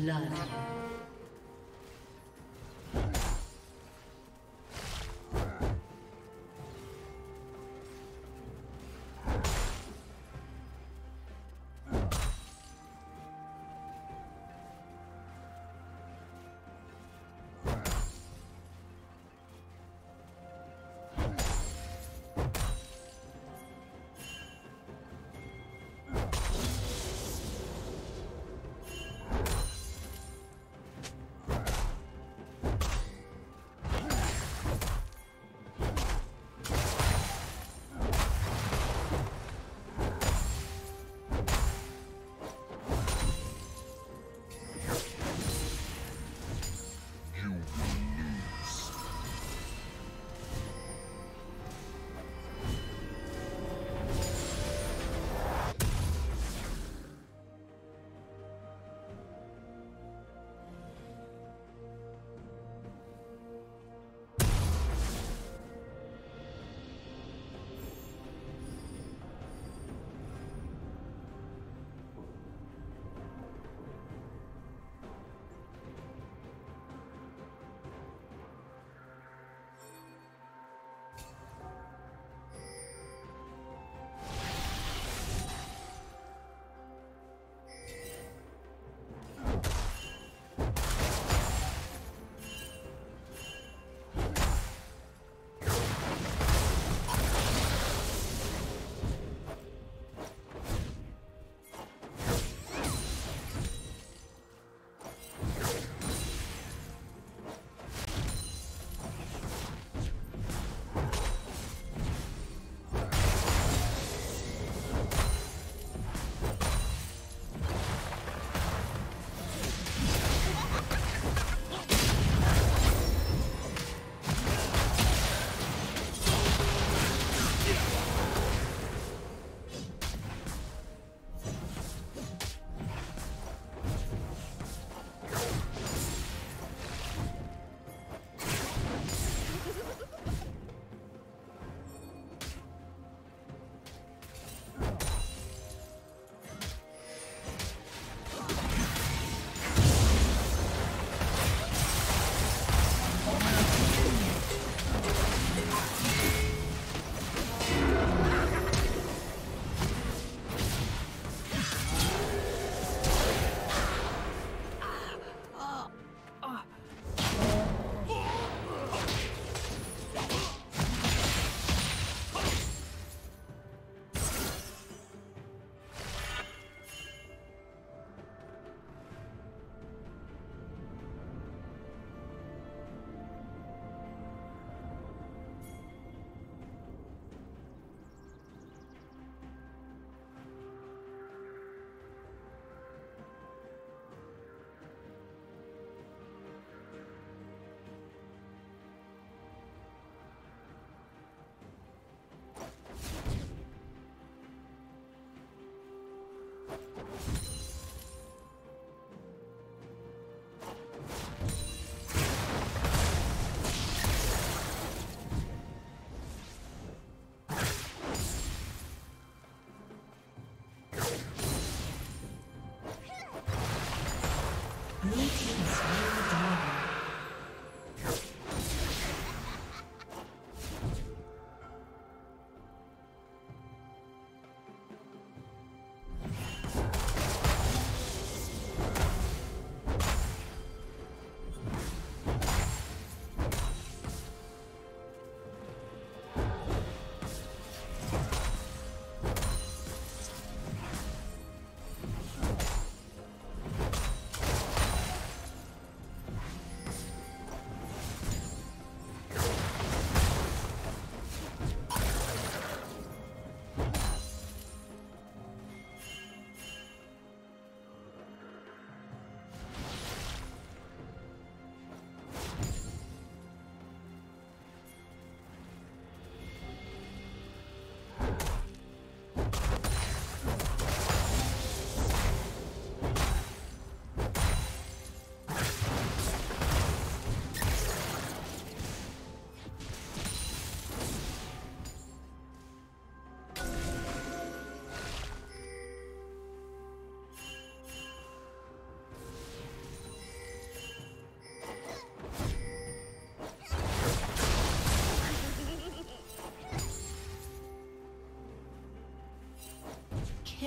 Blood.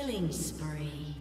Killing spree.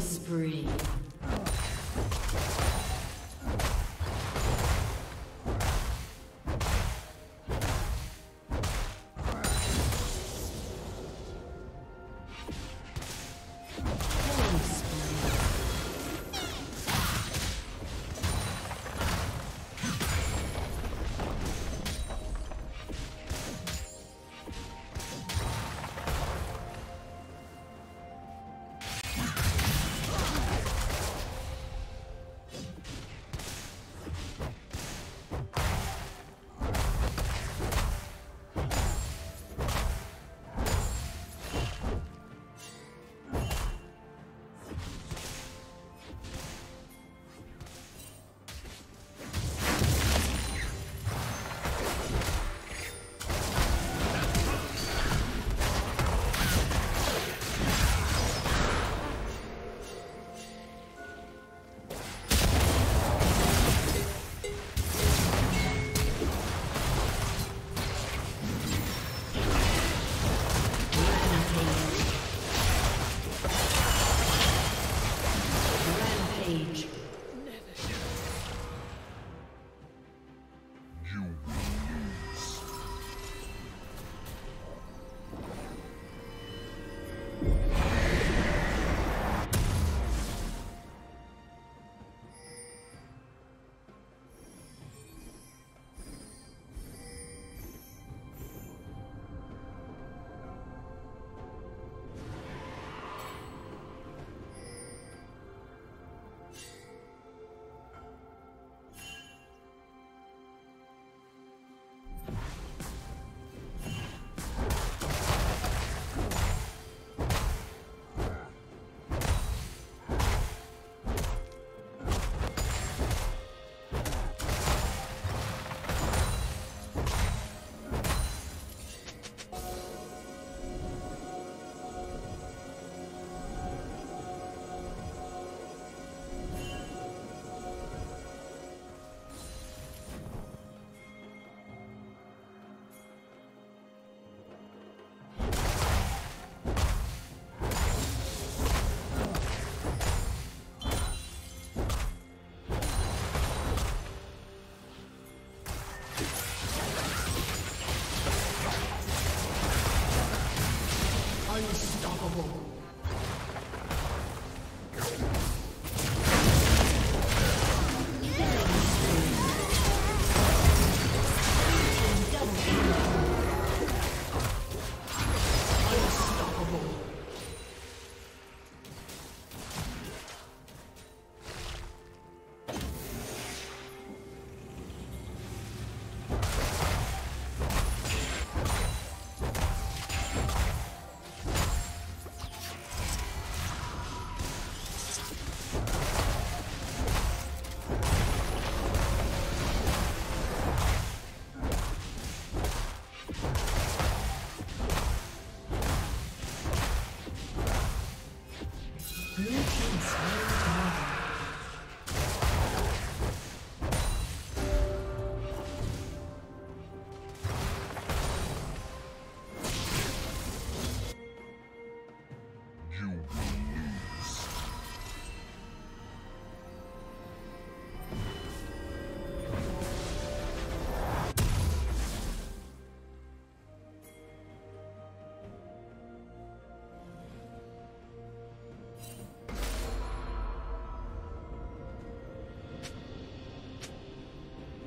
Spree.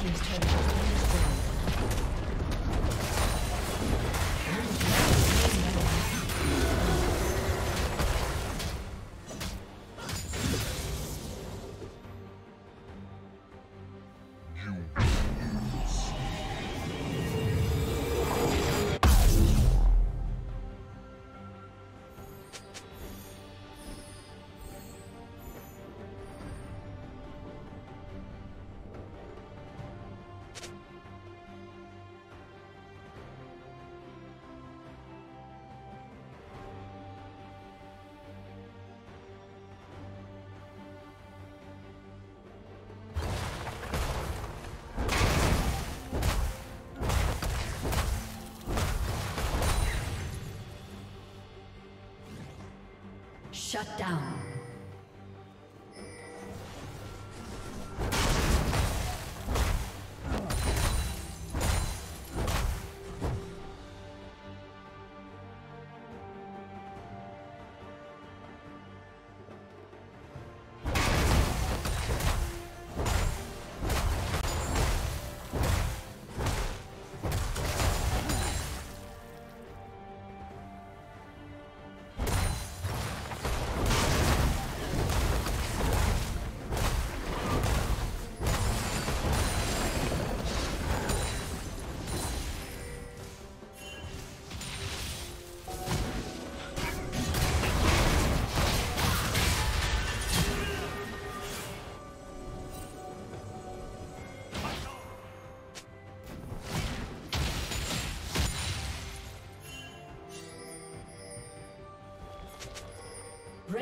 team's turret. Shut down.